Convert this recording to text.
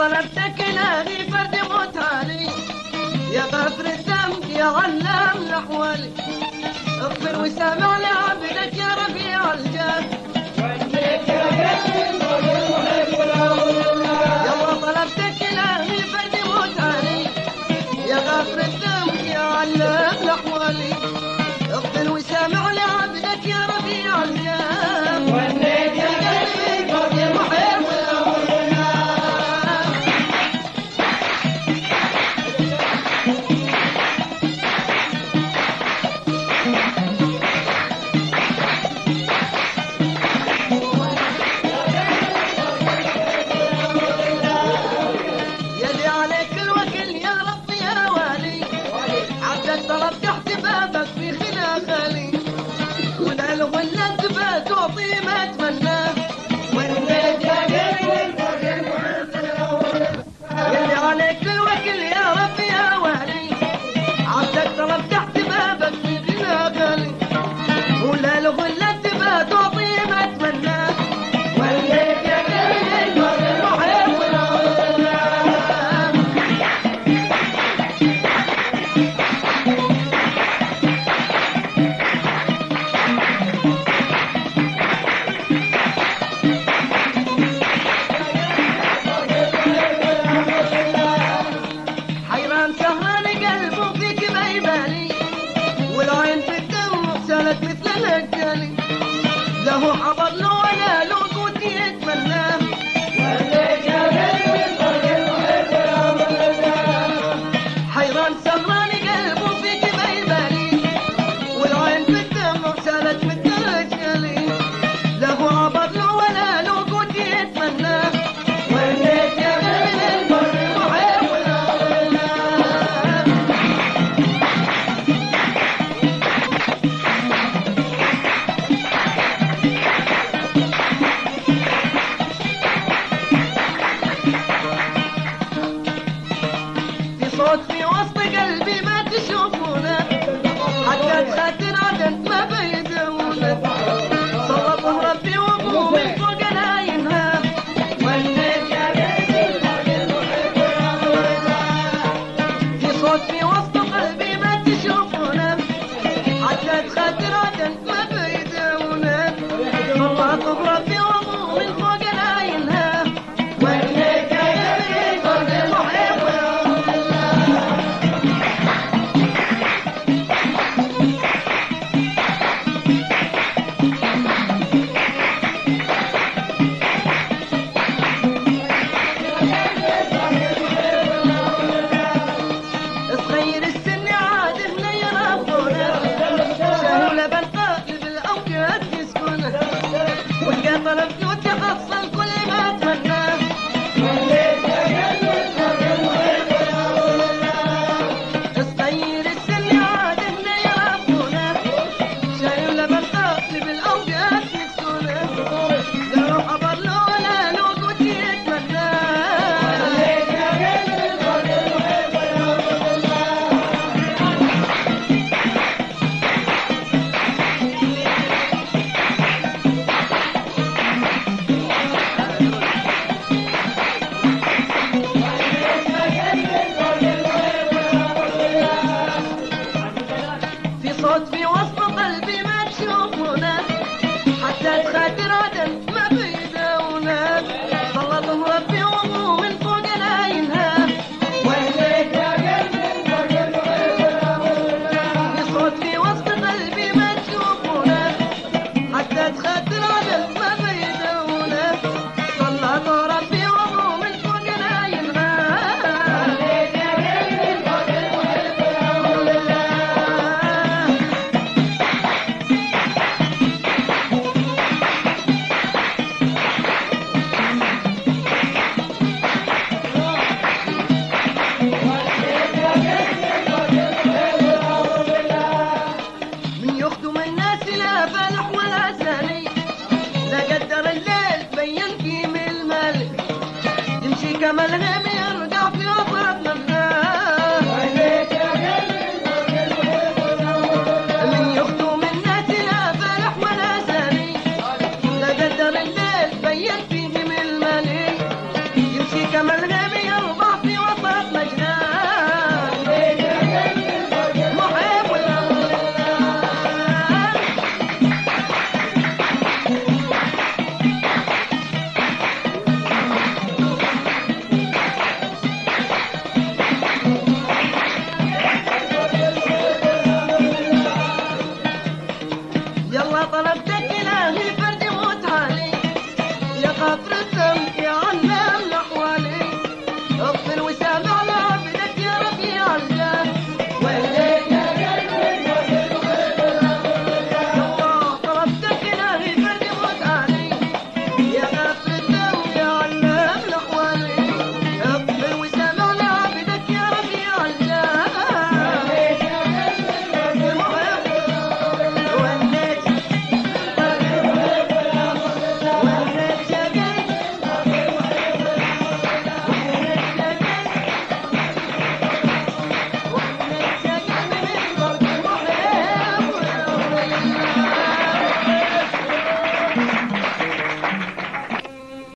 طلبتك نادي فرد متالي يا غفر الذنب يا علام لحوالي اغفر وسامع لها الهجالي له حضر கமலமே